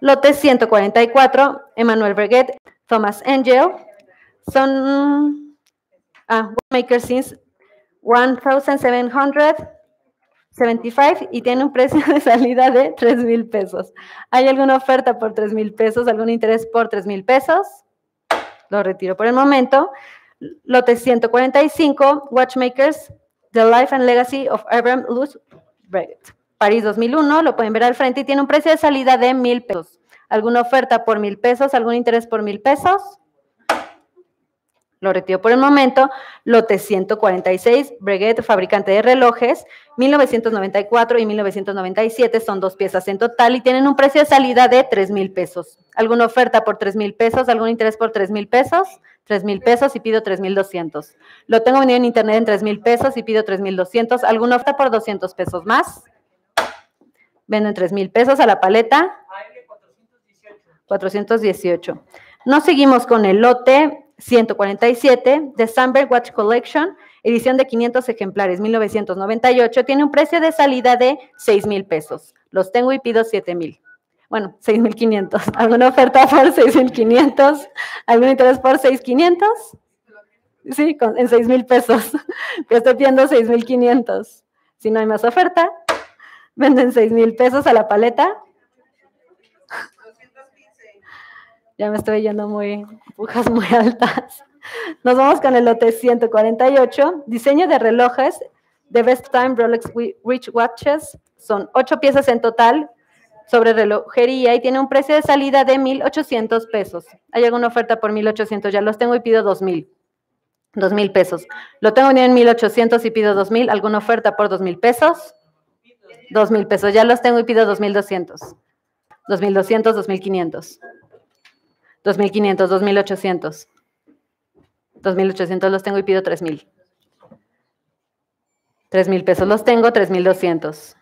Lote 144, Emmanuel Breguet, Thomas Angel. Son ah, Maker since 1,775 y tiene un precio de salida de 3 mil pesos. ¿Hay alguna oferta por 3 mil pesos? ¿Algún interés por 3 mil pesos? Lo retiro por el momento. Lote 145, Watchmakers, The Life and Legacy of Abraham Luz Breguet. París 2001, lo pueden ver al frente y tiene un precio de salida de mil pesos. ¿Alguna oferta por mil pesos? ¿Algún interés por mil pesos? Lo retiro por el momento. Lote 146, Breguet, fabricante de relojes, 1994 y 1997 son dos piezas en total y tienen un precio de salida de 3 mil pesos. ¿Alguna oferta por 3 mil pesos? ¿Algún interés por 3 mil pesos? 3 mil pesos y pido 3 mil 200. Lo tengo vendido en internet en 3 mil pesos y pido 3 mil 200. ¿Alguna oferta por 200 pesos más? Vendo en 3 mil pesos a la paleta. 418. Nos seguimos con el lote 147 de Sandberg Watch Collection, edición de 500 ejemplares, 1998. Tiene un precio de salida de 6 mil pesos. Los tengo y pido 7 mil. Bueno, 6 mil 500. ¿Alguna oferta por 6 mil 500? ¿Algún interés por 6 500? Sí, en 6 mil pesos. Yo estoy pidiendo 6 mil 500. Si no hay más oferta, venden 6 mil pesos a la paleta. Ya me estoy yendo muy, pujas muy altas. Nos vamos con el lote 148. Diseño de relojes de Best Time Rolex Rich Watches. Son ocho piezas en total sobre relojería y tiene un precio de salida de 1,800 pesos. ¿Hay alguna oferta por 1,800? Ya los tengo y pido 2,000. 2,000 pesos. Lo tengo en 1,800 y pido 2,000. ¿Alguna oferta por 2,000 pesos? 2,000 pesos. Ya los tengo y pido 2,200. 2,200, 2,500. 2.500, 2.800. 2.800 los tengo y pido 3.000. 3.000 pesos los tengo, 3.200.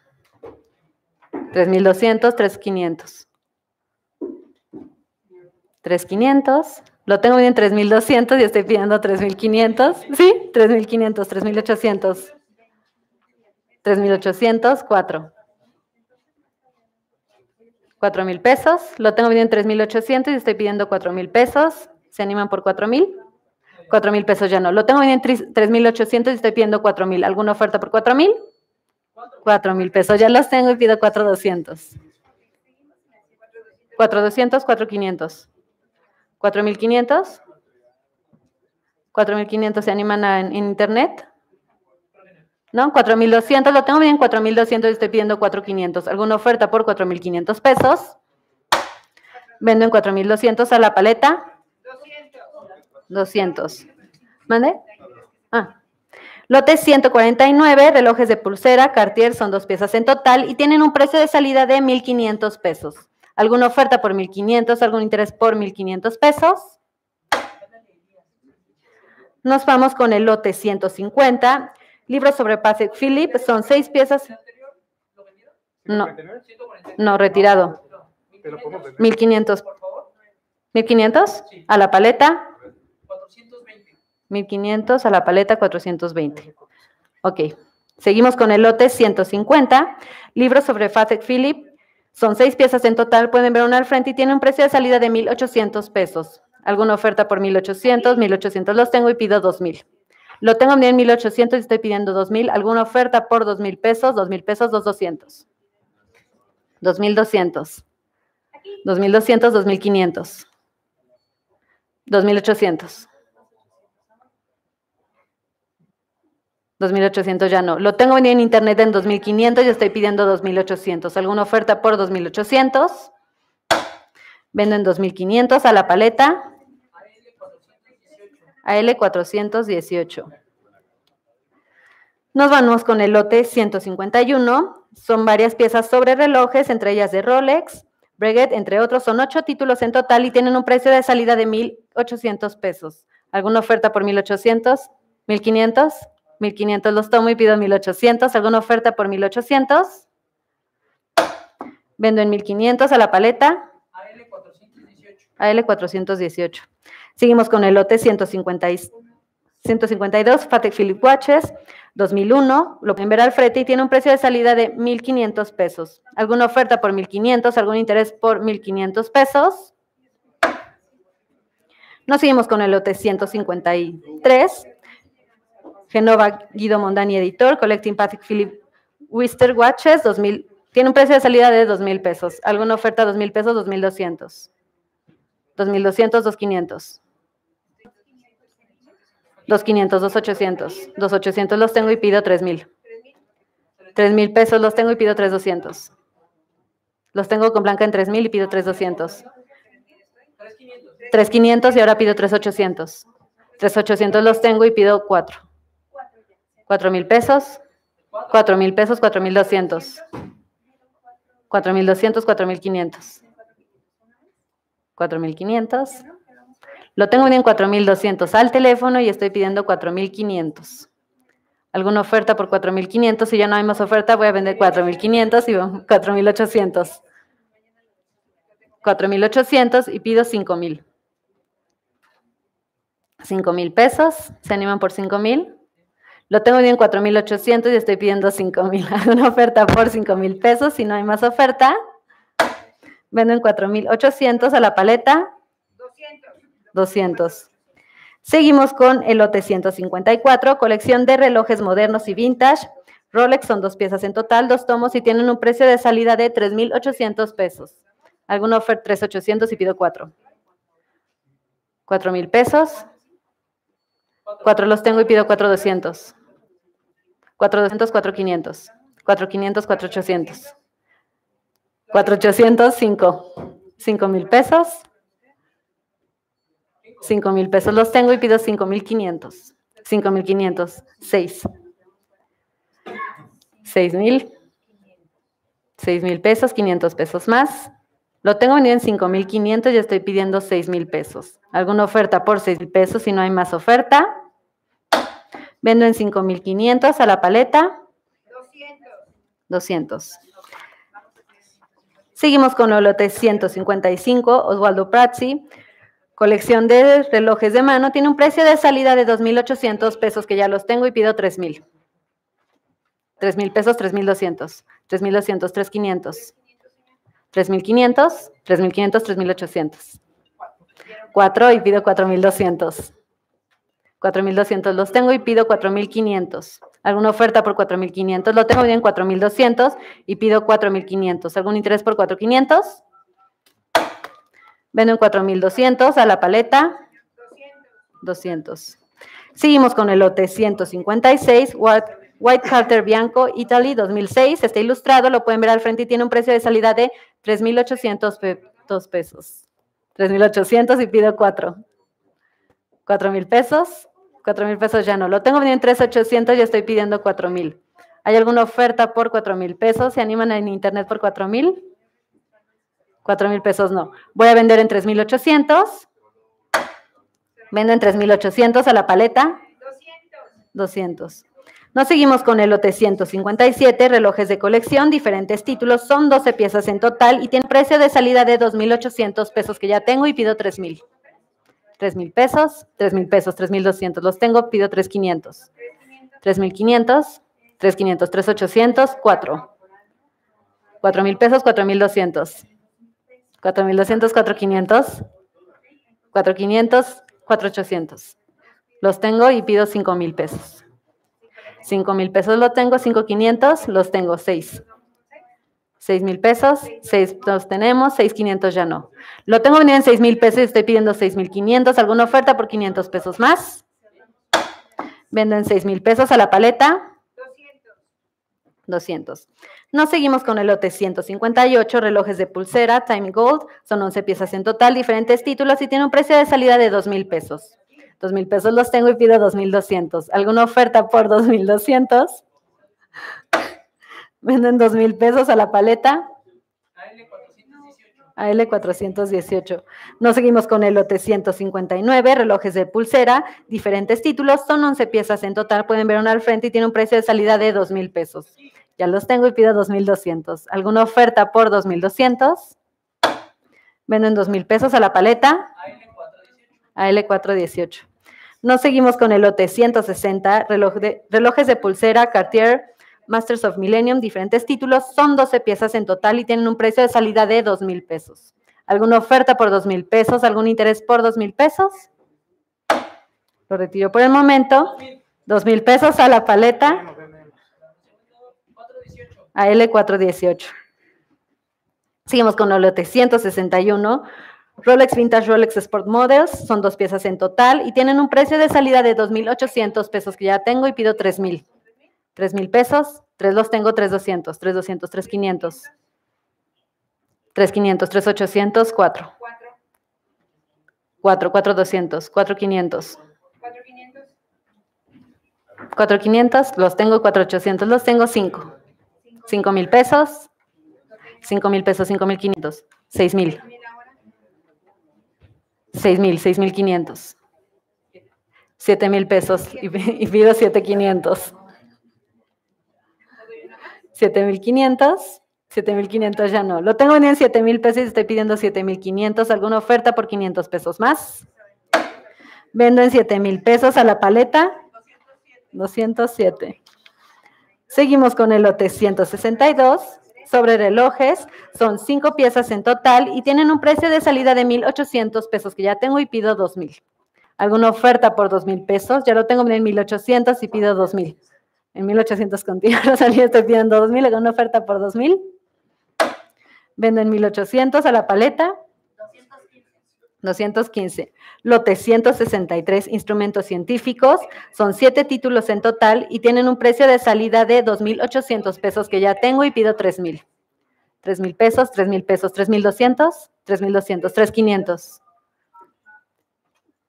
3.200, 3.500. 3.500. Lo tengo bien 3.200 y estoy pidiendo 3.500. ¿Sí? 3.500, 3.800. 3.800, 4. 4 mil pesos. Lo tengo vendido en 3,800 y estoy pidiendo 4 mil pesos. ¿Se animan por 4 mil? 4 mil pesos ya no. Lo tengo vendido en 3,800 y estoy pidiendo 4 mil. ¿Alguna oferta por 4 mil? 4 mil pesos. Ya los tengo y pido 4,200. 4,200, 4,500. 4,500. 4,500 se animan en internet. ¿No? 4.200, lo tengo bien 4.200 y estoy pidiendo 4.500. ¿Alguna oferta por 4.500 pesos? Vendo en 4.200 a la paleta. 200. 200. ¿Mande? Ah. Lote 149, relojes de pulsera, Cartier, son dos piezas en total y tienen un precio de salida de 1.500 pesos. ¿Alguna oferta por 1.500? ¿Algún interés por 1.500 pesos? Nos vamos con el lote 150, Libro sobre Patrick Philip, son seis piezas. No, no, retirado. 1500. 1500 a la paleta. 1500 a la paleta 420. Ok. Seguimos con el lote 150. Libro sobre Patrick Philip. Son seis piezas en total. Pueden ver una al frente y tiene un precio de salida de 1,800 pesos. ¿Alguna oferta por 1,800? 1,800 los tengo y pido 2,000. Lo tengo en 1800 y estoy pidiendo 2000. ¿Alguna oferta por 2000 pesos? 2000 pesos, 2200. 2200. 2200, 2500. 2800. 2800 ya no. Lo tengo en internet en 2500 y estoy pidiendo 2800. ¿Alguna oferta por 2800? Vendo en 2500 a la paleta. AL418. Nos vamos con el lote 151. Son varias piezas sobre relojes, entre ellas de Rolex, Breguet, entre otros. Son ocho títulos en total y tienen un precio de salida de 1,800 pesos. ¿Alguna oferta por 1,800? ¿1,500? 1,500 los tomo y pido 1,800. ¿Alguna oferta por 1,800? Vendo en 1,500 a la paleta. AL418. AL418. Seguimos con el lote 156. 152, Patek Philippe Watches, 2001, lo pueden ver al frente y tiene un precio de salida de 1,500 pesos. ¿Alguna oferta por 1,500? ¿Algún interés por 1,500 pesos? Nos seguimos con el lote 153, Genova Guido Mondani Editor, Collecting Patek Philippe Wister Watches, 2000, tiene un precio de salida de 2,000 pesos. ¿Alguna oferta 2,000 pesos? 2,200. 2,200, 2,500. 2,500, 2,800. 2,800 los tengo y pido 3,000. 3,000 pesos los tengo y pido 3,200. Los tengo con blanca en 3,000 y pido 3,200. 3,500 y ahora pido 3,800. 3,800 los tengo y pido 4. 4,000 pesos. 4,000 pesos, 4,200. 4,200, 4,500. 4,500. Lo tengo en 4,200 al teléfono y estoy pidiendo 4,500. ¿Alguna oferta por 4,500? Si ya no hay más oferta, voy a vender 4,500 y 4,800. 4,800 y pido 5,000. 5,000 pesos. ¿Se animan por 5,000? Lo tengo en 4,800 y estoy pidiendo 5,000. ¿Alguna oferta por 5,000 pesos? Si no hay más oferta, vendo en 4,800 a la paleta. 200. Seguimos con el lote 154, colección de relojes modernos y vintage. Rolex son dos piezas en total, dos tomos y tienen un precio de salida de 3,800 pesos. ¿Alguna oferta? 3,800 y pido cuatro. 4,000 pesos. Cuatro los tengo y pido 4,200. 4,200, 4,500. 4,500, 4,800. 4,800, 5. 5,000 pesos. 5 mil pesos los tengo y pido 5 mil 500. 5 mil 500, 6. 6 mil. 6 mil pesos, 500 pesos más. Lo tengo vendido en 5 mil 500 y estoy pidiendo 6 mil pesos. ¿Alguna oferta por 6 mil pesos si no hay más oferta? Vendo en 5 mil 500 a la paleta. 200. 200. Seguimos con el lote 155, Oswaldo Prazzi. Colección de relojes de mano tiene un precio de salida de 2.800 pesos que ya los tengo y pido 3.000. 3.000 pesos, 3.200. 3.200, 3.500. 3.500, 3.500, 3.800. 4 y pido 4.200. 4.200 los tengo y pido 4.500. ¿Alguna oferta por 4.500? Lo tengo bien en 4.200 y pido 4.500. ¿Algún interés por 4.500? Vendo en 4,200 a la paleta. 200. Seguimos con el lote 156, White Carter Bianco, Italy, 2006. Está ilustrado, lo pueden ver al frente y tiene un precio de salida de 3,800 pesos. 3,800 y pido 4. 4,000 pesos. 4,000 pesos ya no. Lo tengo vendido en 3,800 y estoy pidiendo 4,000. ¿Hay alguna oferta por 4,000 pesos? ¿Se animan en internet por 4,000? 4 mil pesos no. Voy a vender en 3,800. Vendo en 3,800 a la paleta. 200. 200. Nos seguimos con el lote 157, relojes de colección, diferentes títulos, son 12 piezas en total y tiene precio de salida de 2,800 pesos que ya tengo y pido 3,000. 3,000 pesos, 3,000 pesos, 3,200 los tengo, pido 3,500. 3,500, 3,500, 3,800, 4. 4,000 pesos, 4,200. 4,200, 4,500, 4,500, 4,800. Los tengo y pido 5,000 pesos. 5,000 pesos lo tengo, 5,500, los tengo 6. 6,000 pesos, 6 los tenemos, 6,500 ya no. Lo tengo venido en 6,000 pesos y estoy pidiendo 6,500. ¿Alguna oferta por 500 pesos más? Vendo en 6,000 pesos a la paleta. 200. Nos seguimos con el lote 158, relojes de pulsera, Time Gold, son 11 piezas en total, diferentes títulos y tiene un precio de salida de 2 mil pesos. 2 mil pesos los tengo y pido 2,200. ¿Alguna oferta por 2,200? Venden 2 mil pesos a la paleta. AL418. Nos seguimos con el lote 159, relojes de pulsera, diferentes títulos, son 11 piezas en total, pueden ver uno al frente y tiene un precio de salida de 2 mil pesos. Ya los tengo y pido 2,200. ¿Alguna oferta por 2,200? Vendo en 2,000 pesos a la paleta. AL418. Nos seguimos con el lote 160, reloj de- relojes de pulsera Cartier Masters of Millennium, diferentes títulos. Son 12 piezas en total y tienen un precio de salida de 2 mil pesos. ¿Alguna oferta por 2 mil pesos? ¿Algún interés por 2 mil pesos? Lo retiro por el momento. 2 mil pesos a la paleta. A L418. Seguimos con el lote 161. Rolex Vintage Rolex Sport Models. Son dos piezas en total y tienen un precio de salida de 2,800 pesos que ya tengo y pido 3,000. 3,000 pesos. Tres los tengo, 3,200. 3,200, 3,500. 3,500, 3,800, 4. 4, 4,200, 4,500. 4,500, los tengo, 4,800, los tengo, 5. 5 mil pesos, 5 mil pesos, 5 mil 500, 6 mil. 6 mil, 6 mil 500. 7 mil pesos y, y pido 7 500. 7 mil 500, 7 mil 500 ya no. Lo tengo en 7 mil pesos y estoy pidiendo 7 mil 500. ¿Alguna oferta por 500 pesos más? Vendo en 7 mil pesos a la paleta. 207. Seguimos con el lote 162 sobre relojes. Son cinco piezas en total y tienen un precio de salida de 1,800 pesos que ya tengo y pido 2,000. ¿Alguna oferta por 2,000 pesos? Ya lo tengo en 1,800 y pido 2,000. En 1,800 contigo no salí, estoy pidiendo 2,000. ¿Alguna oferta por 2,000? Vendo en 1,800 a la paleta. 215. Lote 163, instrumentos científicos. Son siete títulos en total y tienen un precio de salida de 2,800 pesos que ya tengo y pido 3,000. 3,000 pesos, 3,000 pesos, 3,200, 3,200, 3,500.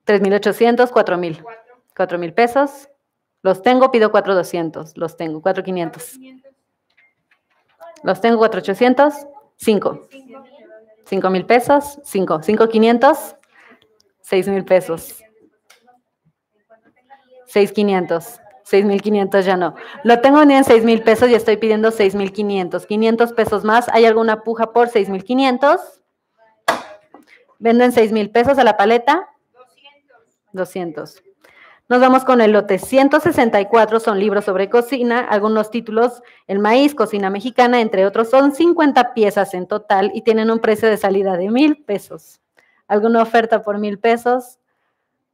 3,800, 4,000. 4,000 pesos. Los tengo, pido 4,200. Los tengo, 4,500. Los tengo, 4,800, 5. 5 mil pesos, 5, 5 500, 6 mil pesos. 6 500, 6 mil 500 ya no. Lo tengo en 6 mil pesos y estoy pidiendo 6 mil 500. 500 pesos más. ¿Hay alguna puja por 6 mil 500? Vendo en 6 mil pesos a la paleta. 200. Nos vamos con el lote 164, son libros sobre cocina, algunos títulos, el maíz, cocina mexicana, entre otros, son 50 piezas en total y tienen un precio de salida de mil pesos. ¿Alguna oferta por mil pesos?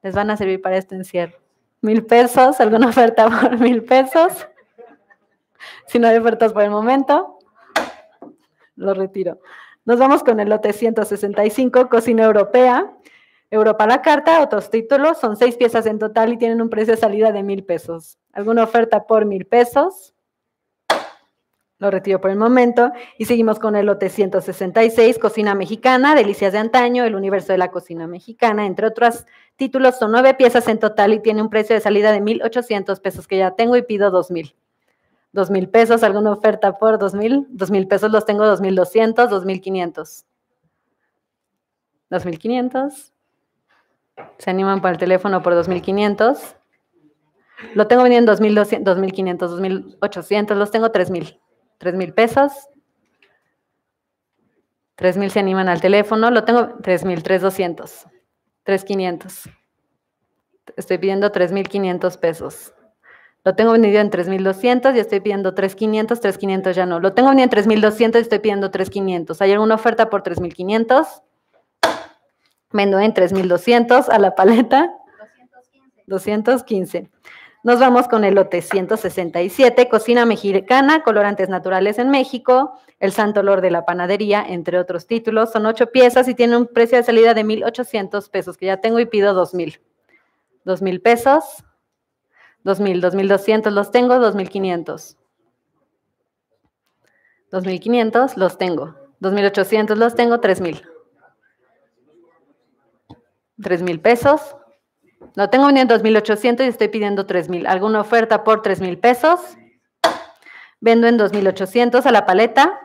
Les van a servir para este encierro. Mil pesos, ¿alguna oferta por mil pesos? Si no hay ofertas por el momento, lo retiro. Nos vamos con el lote 165, cocina europea. Europa la carta, otros títulos, son seis piezas en total y tienen un precio de salida de mil pesos. ¿Alguna oferta por mil pesos? Lo retiro por el momento. Y seguimos con el lote 166, cocina mexicana, delicias de antaño, el universo de la cocina mexicana, entre otros títulos, son nueve piezas en total y tiene un precio de salida de 1,800 pesos que ya tengo y pido 2,000. 2,000 pesos, ¿alguna oferta por 2,000? 2,000 pesos los tengo 2,200, 2,500. 2,500. Se animan para el teléfono por 2,500. Lo tengo vendiendo en 2,200, 2,500, 2,800. Los tengo 3,000. 3,000 pesos. 3,000 se animan al teléfono. Lo tengo 3,000, 3,200. 3,500. Estoy pidiendo 3,500 pesos. Lo tengo vendido en 3,200 y estoy pidiendo 3,500. 3,500 ya no. Lo tengo vendido en 3,200 y estoy pidiendo 3,500. ¿Hay alguna oferta por 3,500? Vendo en 3,200 a la paleta. 215. Nos vamos con el lote 167, cocina mexicana, colorantes naturales en México, el santo olor de la panadería, entre otros títulos. Son ocho piezas y tiene un precio de salida de 1,800 pesos, que ya tengo y pido 2,000. 2,000 pesos. 2,000, 2,200 los tengo, 2,500. 2,500 los tengo. 2,800 los tengo, 3,000. 3 mil pesos. Lo tengo vendiendo 2,800 y estoy pidiendo 3,000. ¿Alguna oferta por 3,000 pesos? Vendo en 2,800 a la paleta.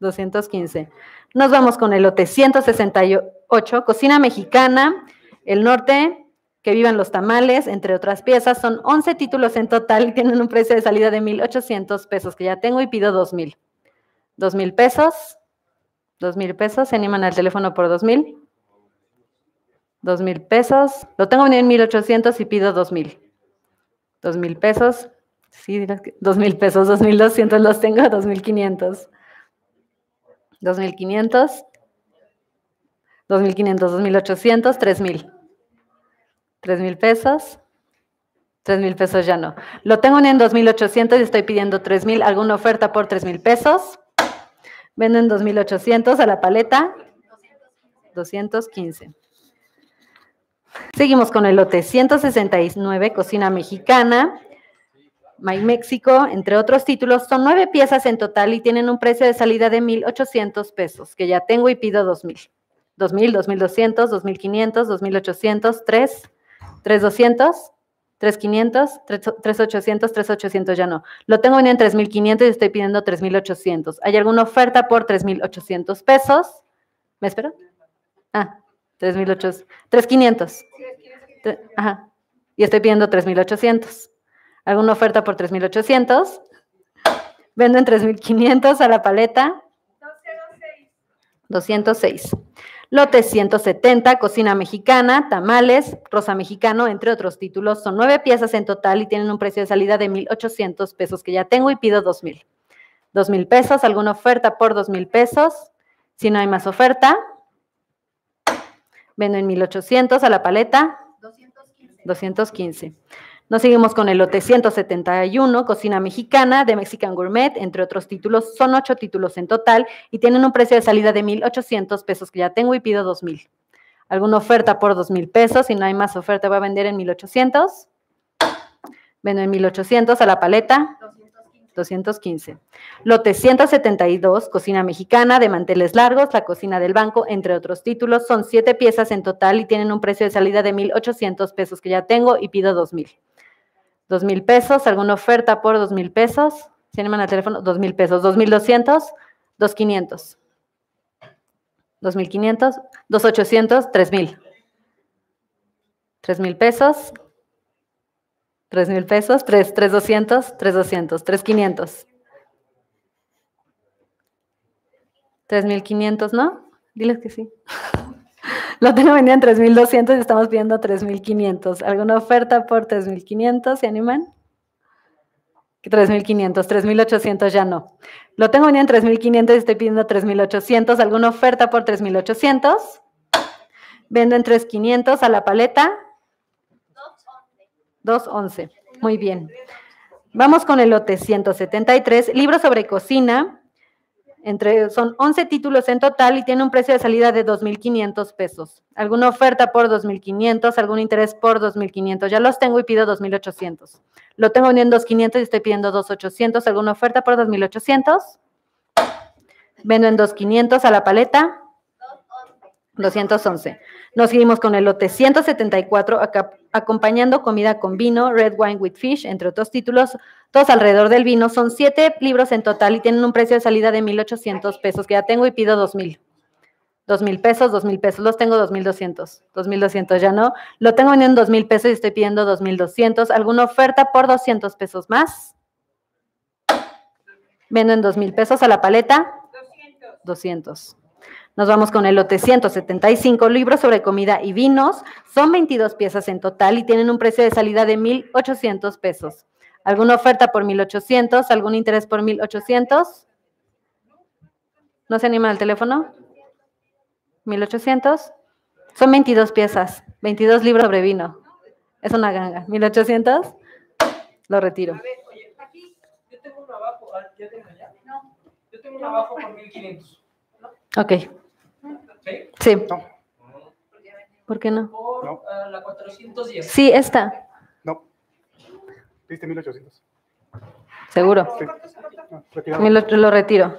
215. Nos vamos con el lote 168, cocina mexicana, el norte, que vivan los tamales, entre otras piezas. Son 11 títulos en total y tienen un precio de salida de 1,800 pesos que ya tengo y pido 2,000. 2,000 pesos. 2,000 pesos. ¿Se animan al teléfono por 2,000? Dos mil pesos. Lo tengo en 1800 y pido dos mil. Dos mil pesos. Sí, dirás que dos mil pesos, dos mil doscientos los tengo, dos mil quinientos. Dos mil quinientos. Dos mil quinientos, dos mil ochocientos, tres mil. Tres mil pesos. Tres mil pesos ya no. Lo tengo en 2.800 y estoy pidiendo 3.000. ¿Alguna oferta por 3.000 pesos? Vendo en 2.800 a la paleta. 215. Seguimos con el lote 169, cocina mexicana. My México, entre otros títulos, son nueve piezas en total y tienen un precio de salida de 1.800 pesos, que ya tengo y pido 2.000. 2.000, 2.200, 2.500, 2.800, 3, 3.200, 3.500, 3.800, 3.800 ya no. Lo tengo en 3.500 y estoy pidiendo 3.800. ¿Hay alguna oferta por 3.800 pesos? ¿Me espero? Ah, 3.800. 3.500. Ajá. Y estoy pidiendo 3.800. ¿Alguna oferta por 3.800? Vendo en 3.500 a la paleta. 206. Lote 170, cocina mexicana, tamales, rosa mexicano, entre otros títulos. Son nueve piezas en total y tienen un precio de salida de 1,800 pesos que ya tengo y pido 2,000. 2,000 pesos, alguna oferta por 2,000 pesos. Si no hay más oferta, vendo en 1,800 a la paleta. 215. 215. Nos seguimos con el lote 171, Cocina Mexicana de Mexican Gourmet, entre otros títulos. Son ocho títulos en total y tienen un precio de salida de 1,800 pesos que ya tengo y pido 2,000. ¿Alguna oferta por 2,000 pesos? Si no hay más oferta, voy a vender en 1,800. Vendo en 1,800 a la paleta. 215. Lote 172, cocina mexicana de manteles largos, la cocina del banco, entre otros títulos. Son siete piezas en total y tienen un precio de salida de 1,800 pesos que ya tengo y pido 2,000 dos mil pesos, alguna oferta por dos mil pesos, si animan al teléfono, dos mil pesos, dos mil doscientos, dos quinientos, dos mil quinientos, dos ochocientos, tres mil, tres mil pesos, tres mil pesos, tres, tres doscientos, tres doscientos, tres quinientos, tres mil quinientos, ¿no? Diles que sí. Lo tengo vendido en 3.200 y estamos pidiendo 3.500. ¿Alguna oferta por 3.500? ¿Se animan? 3.500, 3.800 ya no. Lo tengo vendido en 3.500 y estoy pidiendo 3.800. ¿Alguna oferta por 3.800? Vendo en 3.500 a la paleta. 2.11. Muy bien. Vamos con el lote 173, libro sobre cocina. Entre, son 11 títulos en total y tiene un precio de salida de 2.500 pesos. ¿Alguna oferta por 2.500? ¿Algún interés por 2.500? Ya los tengo y pido 2.800. Lo tengo en 2.500 y estoy pidiendo 2.800. ¿Alguna oferta por 2.800? Vendo en 2.500 a la paleta. 211. Nos seguimos con el lote 174, acompañando comida con vino, Red Wine with Fish, entre otros títulos, todos alrededor del vino. Son siete libros en total y tienen un precio de salida de 1,800 pesos, que ya tengo y pido 2,000. 2,000 pesos, 2,000 pesos, los tengo 2,200. 2,200 ya no. Lo tengo en 2,000 pesos y estoy pidiendo 2,200. ¿Alguna oferta por 200 pesos más? Vendo en 2,000 pesos a la paleta. 200. 200. Nos vamos con el lote 175 libros sobre comida y vinos. Son 22 piezas en total y tienen un precio de salida de 1,800 pesos. ¿Alguna oferta por 1,800? ¿Algún interés por 1,800? ¿No se anima al teléfono? ¿1,800? Son 22 piezas, 22 libros sobre vino. Es una ganga. ¿1,800? Lo retiro. Yo tengo abajo. Por 1,500. Ok. ¿Sí? No. ¿Por qué no? Por no. Uh, la 410. Sí, esta. No. Viste 1800. ¿Seguro? Sí. No, lo, lo retiro.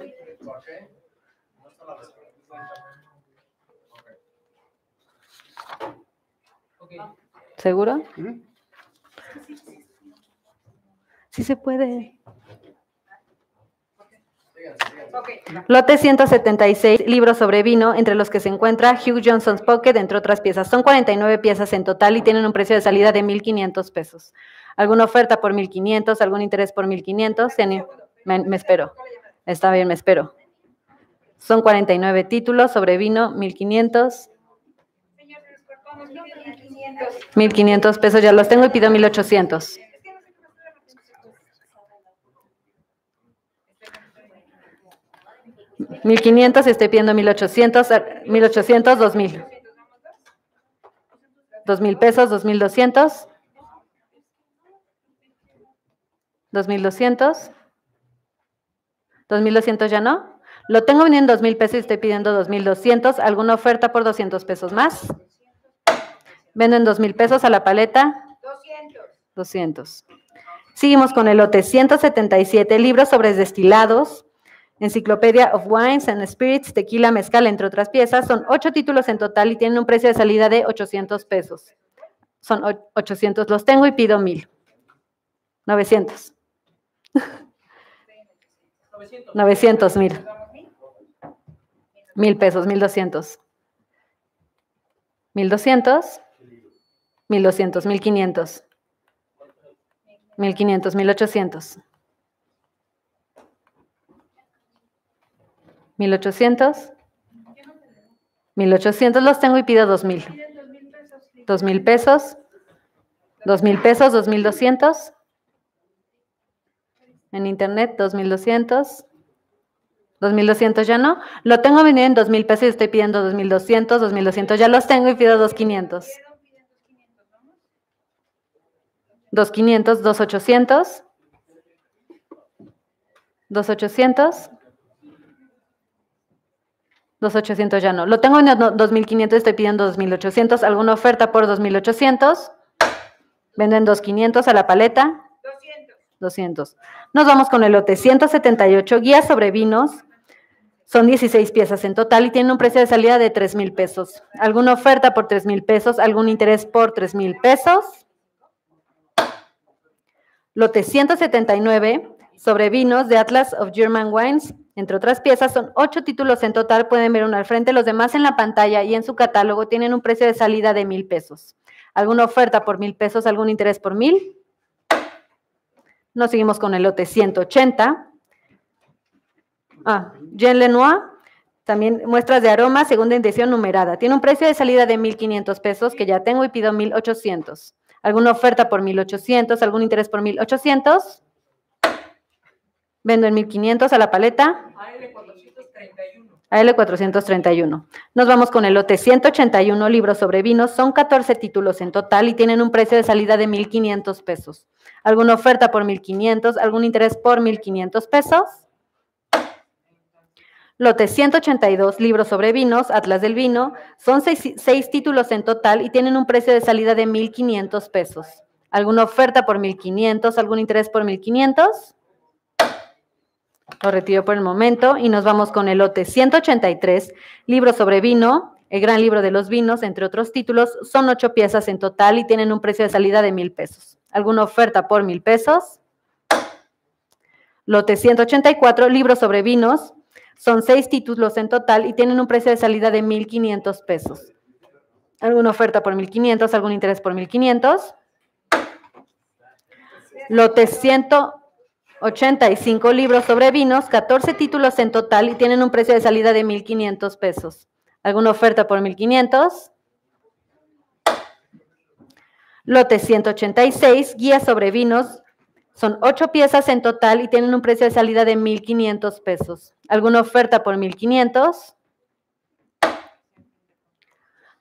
¿Seguro? Sí se puede. Lote 176, libros sobre vino, entre los que se encuentra Hugh Johnson's Pocket, entre otras piezas. Son 49 piezas en total y tienen un precio de salida de 1.500 pesos. ¿Alguna oferta por 1.500? ¿Algún interés por 1.500? Me, me espero. Está bien, me espero. Son 49 títulos sobre vino, 1.500. 1500 pesos ya los tengo y pido 1800. 1500 y estoy pidiendo 1800, 1800, 2000. 2000 pesos, 2200. 2200. 2200 ya no. Lo tengo en 2000 pesos y estoy pidiendo 2200. ¿Alguna oferta por 200 pesos más? Vendo en 2000 pesos a la paleta. 200. 200. Seguimos con el lote 177, libros sobre destilados. Enciclopedia of Wines and Spirits, Tequila, Mezcal, entre otras piezas. Son ocho títulos en total y tienen un precio de salida de 800 pesos. Son 800, los tengo y pido 1000. 900. 900, mil. Mil pesos, 1200. 1200. 1200, 1500. 1500, 1800. 1800. 1800 los tengo y pido 2000. 2000 pesos. 2000 pesos, 2200. En internet, 2200. 2200 ya no. Lo tengo vendido en 2000 pesos y estoy pidiendo 2200, 2200 ya los tengo y pido 2500. 2500, 2800. 2800. 2800 ya no. Lo tengo en 2500, estoy pidiendo 2800. ¿Alguna oferta por 2800? Venden 2500 a la paleta. 200. 200. Nos vamos con el lote 178, guías sobre vinos. Son 16 piezas en total y tienen un precio de salida de 3 mil pesos. ¿Alguna oferta por 3 mil pesos? ¿Algún interés por 3 mil pesos? Lote 179, sobre vinos de Atlas of German Wines, entre otras piezas, son ocho títulos en total, pueden ver uno al frente, los demás en la pantalla y en su catálogo tienen un precio de salida de mil pesos. ¿Alguna oferta por mil pesos? ¿Algún interés por mil? Nos seguimos con el lote 180. Ah, Jean Lenoir, también muestras de aroma, segunda indicación numerada. Tiene un precio de salida de 1.500 pesos que ya tengo y pido 1.800. ¿Alguna oferta por 1.800? ¿Algún interés por 1.800? Vendo en 1500 a la paleta. AL431. AL431. Nos vamos con el lote 181 libros sobre vinos. Son 14 títulos en total y tienen un precio de salida de 1500 pesos. ¿Alguna oferta por 1500? ¿Algún interés por 1500 pesos? Lote 182, libros sobre vinos, Atlas del Vino. Son seis, seis, títulos en total y tienen un precio de salida de 1.500 pesos. ¿Alguna oferta por 1.500? ¿Algún interés por 1.500? Lo retiro por el momento y nos vamos con el lote 183, libro sobre vino, el gran libro de los vinos, entre otros títulos. Son ocho piezas en total y tienen un precio de salida de mil pesos. ¿Alguna oferta por mil pesos? Lote 184, libro sobre vinos. Son seis títulos en total y tienen un precio de salida de 1,500 pesos. ¿Alguna oferta por 1,500? ¿Algún interés por 1,500? Lote 100. 85 libros sobre vinos, 14 títulos en total y tienen un precio de salida de 1.500 pesos. ¿Alguna oferta por 1.500? Lote 186, guías sobre vinos. Son 8 piezas en total y tienen un precio de salida de 1.500 pesos. ¿Alguna oferta por 1.500?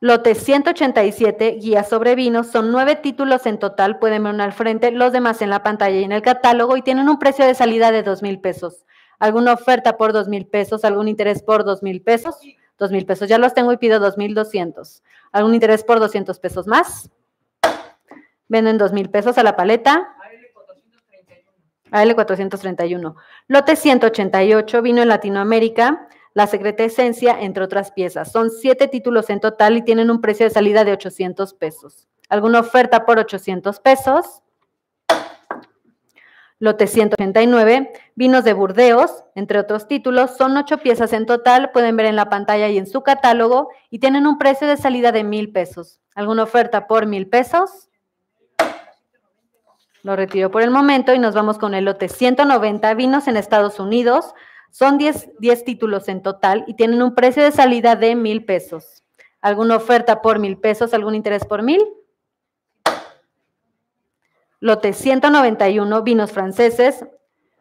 Lote 187, guías sobre vinos, son nueve títulos en total, pueden ver al frente, los demás en la pantalla y en el catálogo y tienen un precio de salida de dos mil pesos. ¿Alguna oferta por dos mil pesos? ¿Algún interés por dos mil pesos? Dos mil pesos, ya los tengo y pido dos mil doscientos. ¿Algún interés por 200 pesos más? Venden dos mil pesos a la paleta. AL431. Lote 188, vino en Latinoamérica, la Secreta Esencia, entre otras piezas. Son siete títulos en total y tienen un precio de salida de 800 pesos. ¿Alguna oferta por 800 pesos? Lote 189, vinos de Burdeos, entre otros títulos, son ocho piezas en total, pueden ver en la pantalla y en su catálogo, y tienen un precio de salida de mil pesos. ¿Alguna oferta por mil pesos? Lo retiro por el momento y nos vamos con el lote 190, vinos en Estados Unidos, son 10, títulos en total y tienen un precio de salida de mil pesos. ¿Alguna oferta por mil pesos? ¿Algún interés por mil? Lote 191, vinos franceses.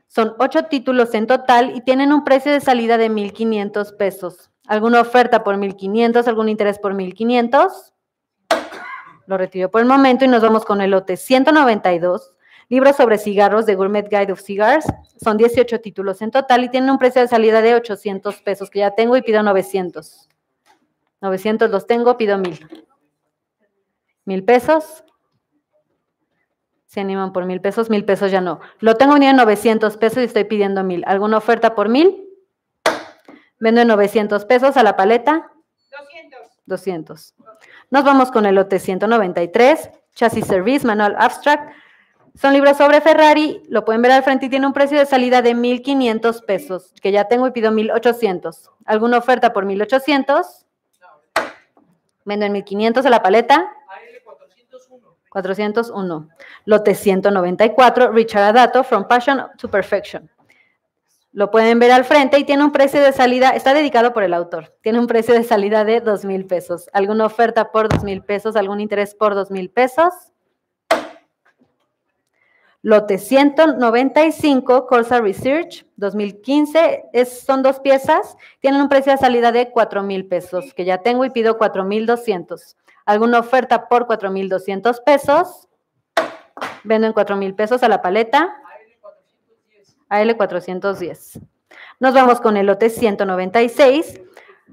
Son ocho títulos en total y tienen un precio de salida de 1.500 pesos. ¿Alguna oferta por 1.500? ¿Algún interés por 1.500? Lo retiro por el momento y nos vamos con el lote 192. Libros sobre cigarros de Gourmet Guide of Cigars. Son 18 títulos en total y tienen un precio de salida de 800 pesos, que ya tengo y pido 900. 900 los tengo, pido 1000. ¿Mil pesos? Se animan por mil pesos, mil pesos ya no. Lo tengo unido en 900 pesos y estoy pidiendo mil. ¿Alguna oferta por mil? Vendo en 900 pesos a la paleta. 200. 200. Nos vamos con el lote 193, Chassis Service, Manual Abstract. Son libros sobre Ferrari, lo pueden ver al frente y tiene un precio de salida de 1.500 pesos, que ya tengo y pido 1.800. ¿Alguna oferta por 1.800? Vendo en 1.500 a la paleta. 401. Lote 194, Richard Adato, From Passion to Perfection. Lo pueden ver al frente y tiene un precio de salida, está dedicado por el autor, tiene un precio de salida de 2 mil pesos. ¿Alguna oferta por 2 mil pesos? ¿Algún interés por 2 mil pesos? Lote 195, Corsa Research, 2015, es, son dos piezas, tienen un precio de salida de 4 mil pesos, que ya tengo y pido 4 mil 200. ¿Alguna oferta por 4 mil 200 pesos? Vendo en 4 mil pesos a la paleta. AL410. Nos vamos con el lote 196.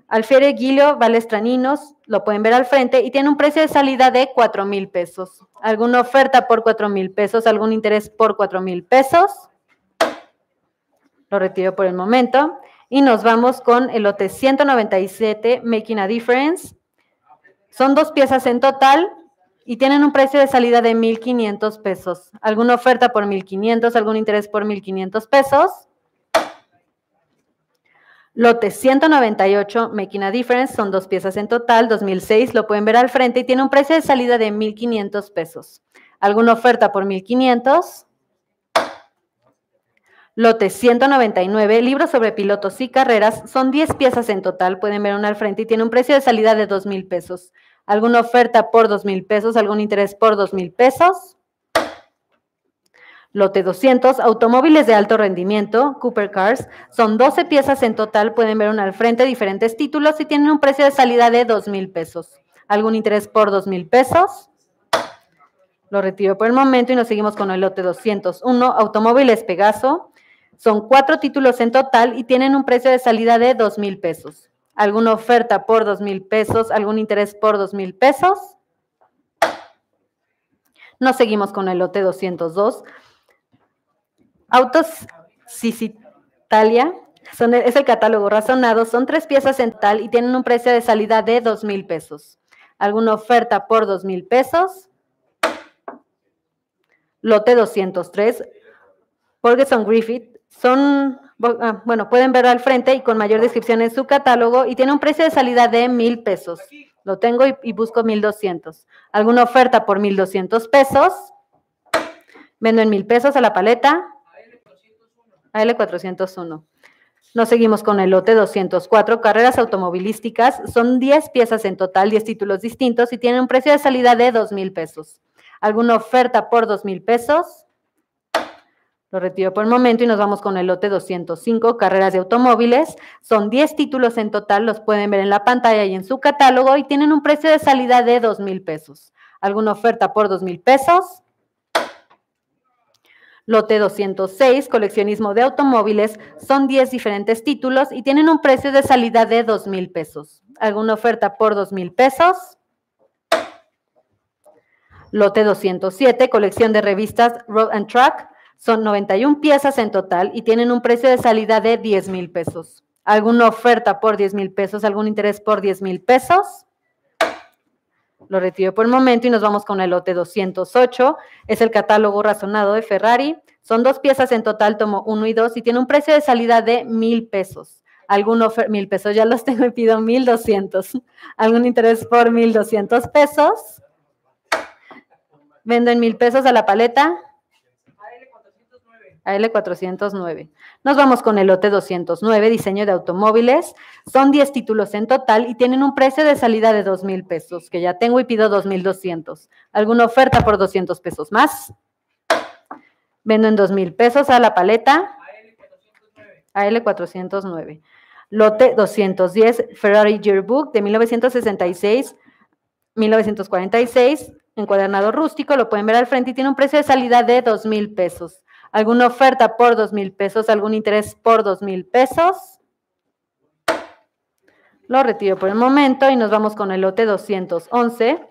Alfiere Guilio Balestraninos, lo pueden ver al frente y tiene un precio de salida de 4 mil pesos. ¿Alguna oferta por 4 mil pesos? ¿Algún interés por 4 mil pesos? Lo retiro por el momento. Y nos vamos con el lote 197, Making a Difference. Son dos piezas en total y tienen un precio de salida de 1.500 pesos. ¿Alguna oferta por 1.500? ¿Algún interés por 1.500 pesos? Lote 198, Making a Difference, son dos piezas en total, 2006, lo pueden ver al frente y tiene un precio de salida de 1.500 pesos. ¿Alguna oferta por 1.500? Lote 199, libros sobre pilotos y carreras, son 10 piezas en total, pueden ver una al frente y tiene un precio de salida de 2.000 pesos alguna oferta por dos mil pesos, algún interés por dos mil pesos. Lote 200, automóviles de alto rendimiento, Cooper Cars, son 12 piezas en total, pueden ver una al frente, diferentes títulos y tienen un precio de salida de dos mil pesos. ¿Algún interés por dos mil pesos? Lo retiro por el momento y nos seguimos con el lote 201, automóviles Pegaso, son cuatro títulos en total y tienen un precio de salida de dos mil pesos alguna oferta por dos mil pesos, algún interés por dos mil pesos. Nos seguimos con el lote 202. Autos Sicitalia, son, es el catálogo razonado, son tres piezas en tal y tienen un precio de salida de dos mil pesos. ¿Alguna oferta por dos mil pesos? Lote 203, Ferguson Griffith, son Ah, bueno, pueden ver al frente y con mayor descripción en su catálogo y tiene un precio de salida de mil pesos. Lo tengo y, busco mil doscientos. ¿Alguna oferta por mil doscientos pesos? Vendo en mil pesos a la paleta. AL401. Nos seguimos con el lote 204, carreras automovilísticas. Son 10 piezas en total, 10 títulos distintos y tienen un precio de salida de dos mil pesos. ¿Alguna oferta por dos mil pesos? Lo retiro por el momento y nos vamos con el lote 205, carreras de automóviles. Son 10 títulos en total, los pueden ver en la pantalla y en su catálogo y tienen un precio de salida de 2 mil pesos. ¿Alguna oferta por 2 mil pesos? Lote 206, coleccionismo de automóviles, son 10 diferentes títulos y tienen un precio de salida de 2 mil pesos. ¿Alguna oferta por 2 mil pesos? Lote 207, colección de revistas Road and Track, son 91 piezas en total y tienen un precio de salida de 10 mil pesos. ¿Alguna oferta por 10 mil pesos? ¿Algún interés por 10 mil pesos? Lo retiro por el momento y nos vamos con el lote 208. Es el catálogo razonado de Ferrari. Son dos piezas en total, tomo uno y dos, y tiene un precio de salida de mil pesos. ¿Algún? Mil pesos, ya los tengo y pido mil doscientos. ¿Algún interés por mil doscientos pesos? Vendo en mil pesos a la paleta. AL409. Nos vamos con el lote 209, diseño de automóviles. Son 10 títulos en total y tienen un precio de salida de 2 mil pesos, que ya tengo y pido 2,200. ¿Alguna oferta por 200 pesos más? Vendo en 2 mil pesos a la paleta. AL409. Lote 210, Ferrari Yearbook de 1966, 1946, encuadernado rústico, lo pueden ver al frente y tiene un precio de salida de 2 mil pesos. ¿Alguna oferta por 2 mil pesos? ¿Algún interés por 2 mil pesos? Lo retiro por el momento y nos vamos con el lote 211.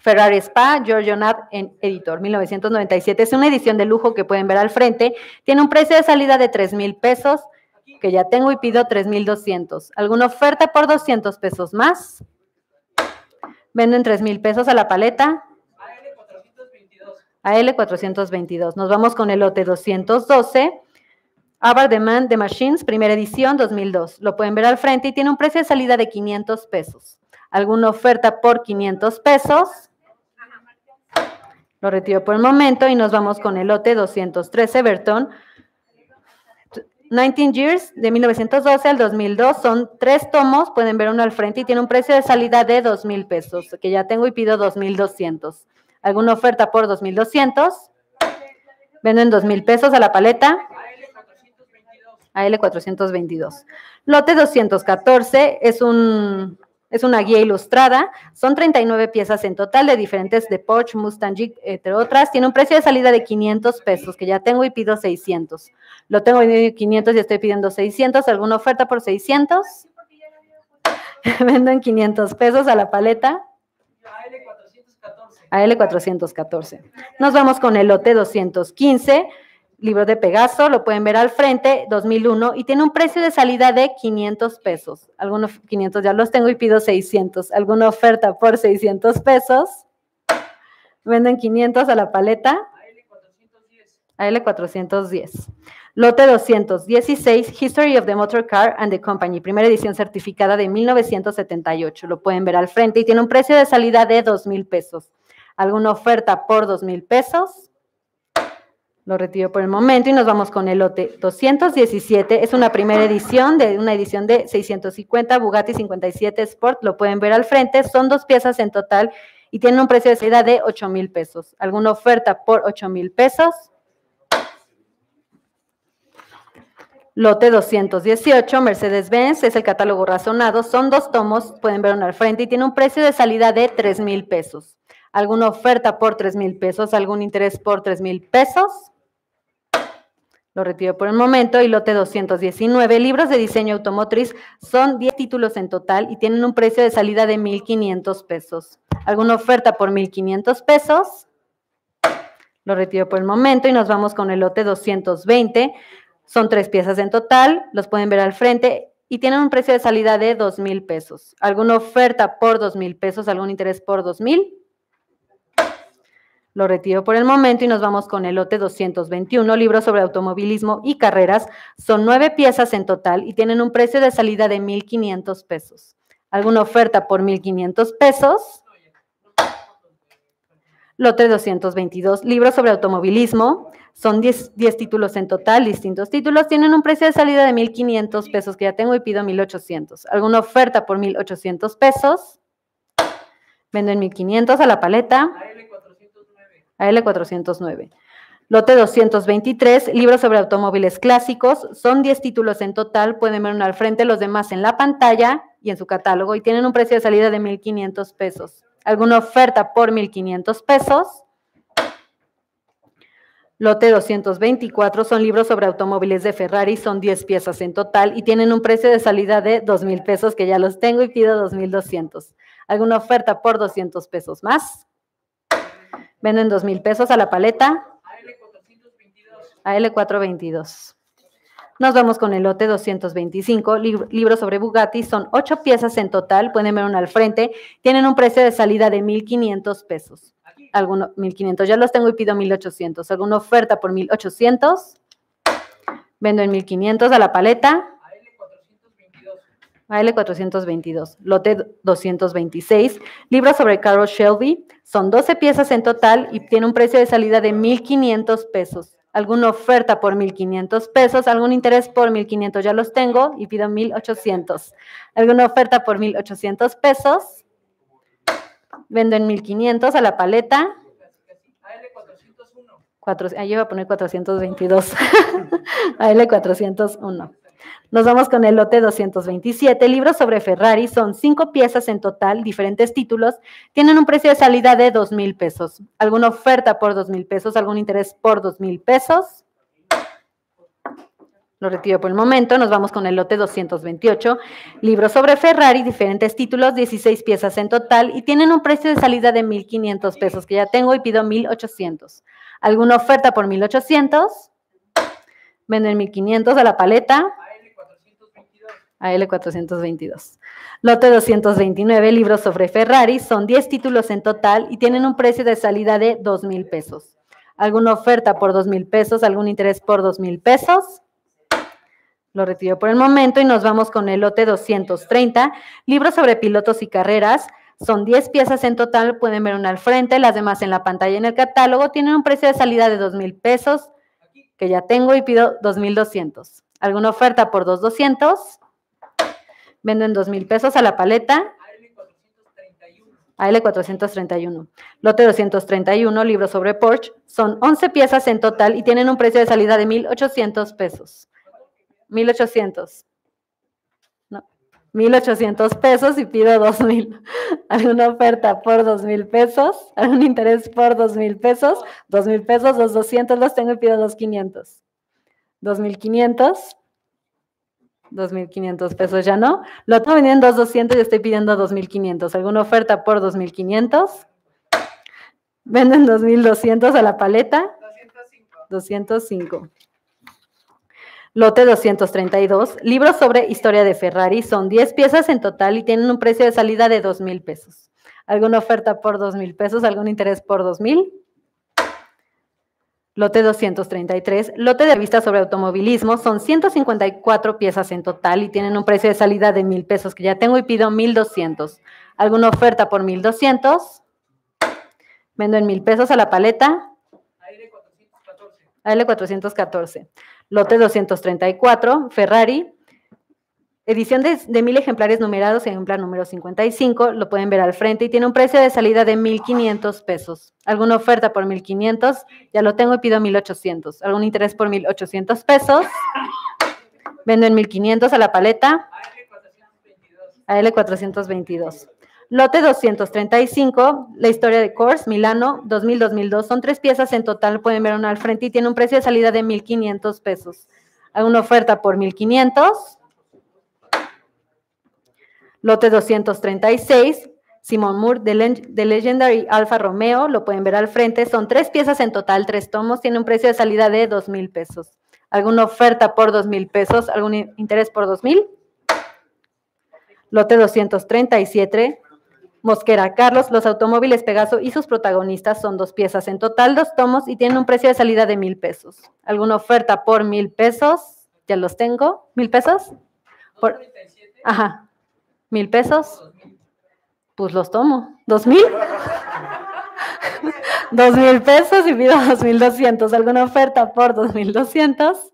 Ferrari Spa, Giorgio Nat en editor, 1997. Es una edición de lujo que pueden ver al frente. Tiene un precio de salida de 3 mil pesos, que ya tengo y pido 3 mil 200. ¿Alguna oferta por 200 pesos más? Vendo en 3 mil pesos a la paleta. AL422. Nos vamos con el lote 212. Avar Demand de Machines, primera edición 2002. Lo pueden ver al frente y tiene un precio de salida de 500 pesos. ¿Alguna oferta por 500 pesos? Lo retiro por el momento y nos vamos con el lote 213 Berton. 19 Years de 1912 al 2002 son tres tomos, pueden ver uno al frente y tiene un precio de salida de 2 mil pesos, que ya tengo y pido 2,200. ¿Alguna oferta por 2,200? Vendo en 2,000 pesos a la paleta. AL422. Lote 214 es, un, es una guía ilustrada. Son 39 piezas en total de diferentes de Porsche, Mustang, Jeep, entre otras. Tiene un precio de salida de 500 pesos, que ya tengo y pido 600. Lo tengo en 500 y estoy pidiendo 600. ¿Alguna oferta por 600? Vendo en 500 pesos a la paleta. AL414. Nos vamos con el lote 215, libro de Pegaso, lo pueden ver al frente, 2001, y tiene un precio de salida de 500 pesos. Algunos 500 ya los tengo y pido 600. ¿Alguna oferta por 600 pesos? Venden 500 a la paleta. AL410. Lote 216, History of the Motor Car and the Company, primera edición certificada de 1978. Lo pueden ver al frente y tiene un precio de salida de 2 mil pesos alguna oferta por dos mil pesos. Lo retiro por el momento y nos vamos con el lote 217. Es una primera edición de una edición de 650 Bugatti 57 Sport. Lo pueden ver al frente. Son dos piezas en total y tienen un precio de salida de 8 mil pesos. ¿Alguna oferta por 8 mil pesos? Lote 218, Mercedes-Benz, es el catálogo razonado. Son dos tomos, pueden ver uno al frente y tiene un precio de salida de 3 mil pesos alguna oferta por 3 mil pesos, algún interés por 3 mil pesos. Lo retiro por el momento. Y lote 219, libros de diseño automotriz, son 10 títulos en total y tienen un precio de salida de 1.500 pesos. ¿Alguna oferta por 1.500 pesos? Lo retiro por el momento y nos vamos con el lote 220. Son tres piezas en total, los pueden ver al frente y tienen un precio de salida de 2 mil pesos. ¿Alguna oferta por 2 mil pesos? ¿Algún interés por 2 mil? Lo retiro por el momento y nos vamos con el lote 221, libros sobre automovilismo y carreras. Son nueve piezas en total y tienen un precio de salida de 1,500 pesos. ¿Alguna oferta por 1,500 pesos? Lote 222, libros sobre automovilismo. Son 10, títulos en total, distintos títulos. Tienen un precio de salida de 1,500 pesos que ya tengo y pido 1,800. ¿Alguna oferta por 1,800 pesos? Vendo en 1,500 a la paleta. AL409. Lote 223, libros sobre automóviles clásicos. Son 10 títulos en total. Pueden ver uno al frente, los demás en la pantalla y en su catálogo. Y tienen un precio de salida de 1,500 pesos. ¿Alguna oferta por 1,500 pesos? Lote 224 son libros sobre automóviles de Ferrari, son 10 piezas en total y tienen un precio de salida de 2 mil pesos, que ya los tengo y pido 2,200. ¿Alguna oferta por 200 pesos más? Venden dos mil pesos a la paleta. AL422. Nos vamos con el lote 225, libros sobre Bugatti. Son ocho piezas en total, pueden ver una al frente. Tienen un precio de salida de 1,500 pesos. Alguno, 1,500, ya los tengo y pido 1,800. ¿Alguna oferta por 1,800? Vendo en 1,500 a la paleta. AL422, lote 226, libro sobre Carol Shelby, son 12 piezas en total y tiene un precio de salida de 1,500 pesos. ¿Alguna oferta por 1.500 pesos? ¿Algún interés por 1.500? Ya los tengo y pido 1.800. ¿Alguna oferta por 1.800 pesos? Vendo en 1.500 a la paleta. Cuatro, ahí iba a poner 422. AL 401. Nos vamos con el lote 227. Libros sobre Ferrari. Son cinco piezas en total, diferentes títulos. Tienen un precio de salida de dos mil pesos. ¿Alguna oferta por dos mil pesos? ¿Algún interés por dos mil pesos? Lo retiro por el momento. Nos vamos con el lote 228. Libros sobre Ferrari, diferentes títulos, 16 piezas en total y tienen un precio de salida de 1.500 pesos que ya tengo y pido 1.800. ¿Alguna oferta por 1.800? Venden 1.500 a la paleta. AL422. Lote 229, libros sobre Ferrari, son 10 títulos en total y tienen un precio de salida de 2 mil pesos. ¿Alguna oferta por 2 mil pesos? ¿Algún interés por 2 mil pesos? Lo retiro por el momento y nos vamos con el lote 230, libros sobre pilotos y carreras. Son 10 piezas en total, pueden ver una al frente, las demás en la pantalla en el catálogo. Tienen un precio de salida de 2 mil pesos, que ya tengo y pido 2,200. ¿Alguna oferta por 2,200? Vendo en 2 mil pesos a la paleta. AL431. Lote 231, libro sobre Porsche. Son 11 piezas en total y tienen un precio de salida de 1,800 pesos. 1,800. No, 1,800 pesos y pido 2,000. ¿Alguna oferta por 2,000 pesos? ¿Algún interés por 2,000 pesos? 2,000 pesos, los 200 los tengo y pido 2,500. 2,500. 2.500 pesos, ¿ya no? Lo tengo vendiendo 2.200 y estoy pidiendo 2.500. ¿Alguna oferta por 2.500? Venden 2.200 a la paleta. 205. 205. Lote 232. Libros sobre historia de Ferrari. Son 10 piezas en total y tienen un precio de salida de 2.000 pesos. ¿Alguna oferta por 2.000 pesos? ¿Algún interés por 2.000? Lote 233, lote de revista sobre automovilismo, son 154 piezas en total y tienen un precio de salida de mil pesos que ya tengo y pido 1200. ¿Alguna oferta por 1200? Vendo en mil pesos a la paleta. AL414. AL414. Lote 234, Ferrari, Edición de, mil ejemplares numerados, ejemplar número 55, lo pueden ver al frente y tiene un precio de salida de 1.500 pesos. ¿Alguna oferta por 1.500? Ya lo tengo y pido 1.800. ¿Algún interés por 1.800 pesos? Vendo en 1.500 a la paleta. AL422. Lote 235, la historia de Kors, Milano, 2000-2002. Son tres piezas en total, pueden ver una al frente y tiene un precio de salida de 1.500 pesos. ¿Alguna oferta por 1.500? Lote 236, Simon Moore de, Legendary Alfa Romeo, lo pueden ver al frente, son tres piezas en total, tres tomos, tiene un precio de salida de dos mil pesos. ¿Alguna oferta por dos mil pesos? ¿Algún interés por dos mil? Lote 237, Mosquera Carlos, los automóviles Pegaso y sus protagonistas son dos piezas en total, dos tomos y tienen un precio de salida de mil pesos. ¿Alguna oferta por mil pesos? Ya los tengo. ¿Mil pesos? Por, ajá, ¿Mil pesos? Pues los tomo. ¿Dos mil? Dos mil pesos y pido dos mil doscientos. ¿Alguna oferta por dos mil doscientos?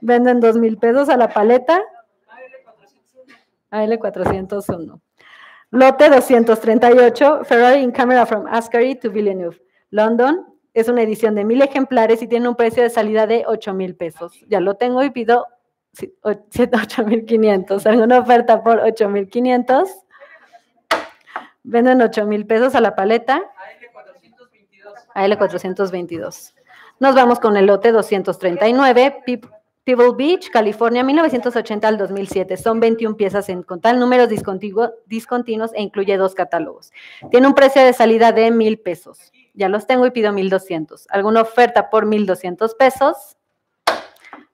Venden dos mil pesos a la paleta. AL401. Lote 238, Ferrari in Camera from Ascari to Villeneuve, London. Es una edición de mil ejemplares y tiene un precio de salida de ocho mil pesos. Ya lo tengo y pido 8.500. ¿Alguna oferta por 8.500? Venden 8.000 pesos a la paleta. AL422. Nos vamos con el lote 239, Pebble Beach, California, 1980 al 2007. Son 21 piezas en con tal números discontinuos e incluye dos catálogos. Tiene un precio de salida de 1,000 pesos. Ya los tengo y pido 1,200. ¿Alguna oferta por 1,200 pesos?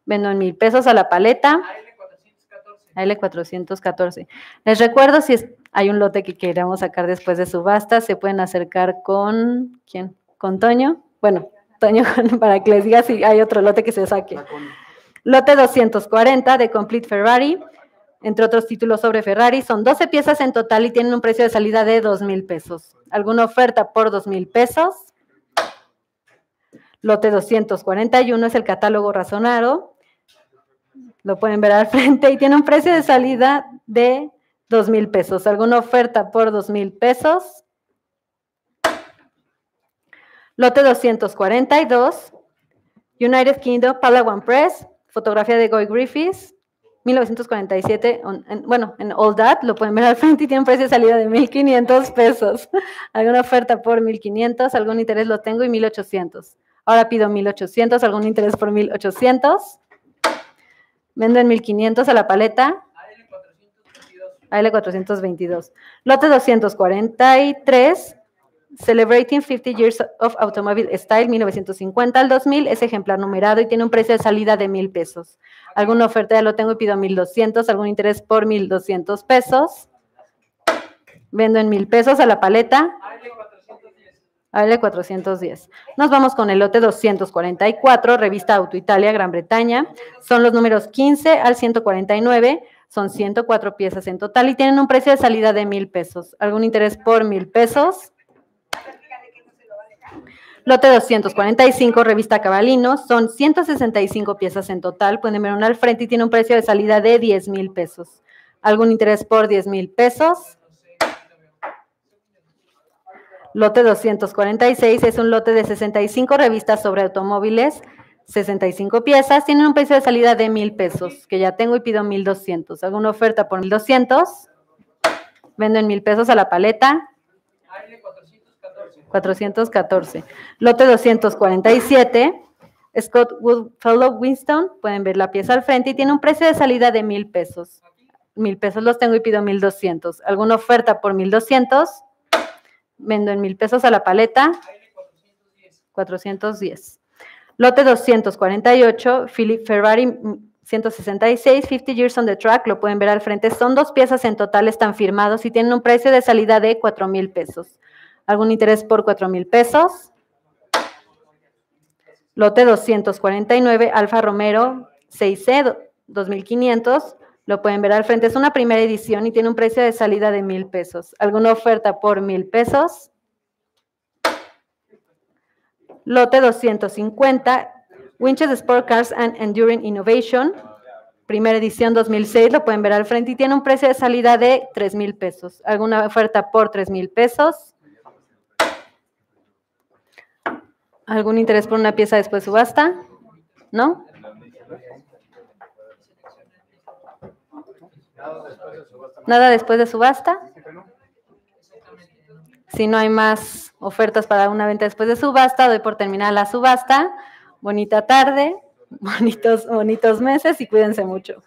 Vendo en mil pesos a la paleta. AL414. Les recuerdo si hay un lote que queramos sacar después de subasta, se pueden acercar con ¿quién? ¿Con Toño? Bueno, Toño para que les diga si hay otro lote que se saque. Lote 240 de Complete Ferrari, entre otros títulos sobre Ferrari, son 12 piezas en total y tienen un precio de salida de 2 mil pesos. ¿Alguna oferta por 2 mil pesos? Lote 241 es el catálogo razonado. Lo pueden ver al frente y tiene un precio de salida de 2 mil pesos. ¿Alguna oferta por 2 mil pesos? Lote 242, United Kingdom, Palawan Press, fotografía de Goy Griffiths, 1947, bueno, en All That, lo pueden ver al frente y tiene un precio de salida de 1.500 pesos. ¿Alguna oferta por 1.500? ¿Algún interés lo tengo? Y 1.800. Ahora pido 1.800, ¿algún interés por 1.800? Vendo en 1.500 a la paleta. AL422. Lote 243, Celebrating 50 Years of Automobile Style 1950 al 2000 es ejemplar numerado y tiene un precio de salida de mil pesos. Alguna oferta ya lo tengo y pido 1200, algún interés por 1200 pesos. Vendo en mil pesos a la paleta. AL 410. Nos vamos con el lote 244, revista Auto Italia, Gran Bretaña. Son los números 15 al 149. Son 104 piezas en total y tienen un precio de salida de mil pesos. ¿Algún interés por mil pesos? Lote 245, revista Cabalino, son 165 piezas en total, pueden ver una al frente y tiene un precio de salida de 10 mil pesos. ¿Algún interés por 10 mil pesos? Lote 246 es un lote de 65 revistas sobre automóviles, 65 piezas, tienen un precio de salida de mil pesos, que ya tengo y pido 1200. ¿Alguna oferta por 1200? Vendo en mil pesos a la paleta. 414. Lote 247, Scott Woodfellow Winston, pueden ver la pieza al frente y tiene un precio de salida de mil pesos. Mil pesos los tengo y pido mil doscientos. ¿Alguna oferta por mil doscientos? Vendo en mil pesos a la paleta. 410. Lote 248, Philip Ferrari 166, 50 Years on the Track, lo pueden ver al frente. Son dos piezas en total, están firmados y tienen un precio de salida de 4 mil pesos. ¿Algún interés por 4 mil pesos? Lote 249, Alfa Romero 6C 2500. Lo pueden ver al frente. Es una primera edición y tiene un precio de salida de mil pesos. ¿Alguna oferta por mil pesos? Lote 250, Winches Sport Cars and Enduring Innovation. Primera edición 2006, lo pueden ver al frente y tiene un precio de salida de 3 mil pesos. ¿Alguna oferta por 3 mil pesos? ¿Algún interés por una pieza después de subasta? ¿No? ¿Nada después de subasta? Si no hay más ofertas para una venta después de subasta, doy por terminar la subasta. Bonita tarde, bonitos, bonitos meses y cuídense mucho.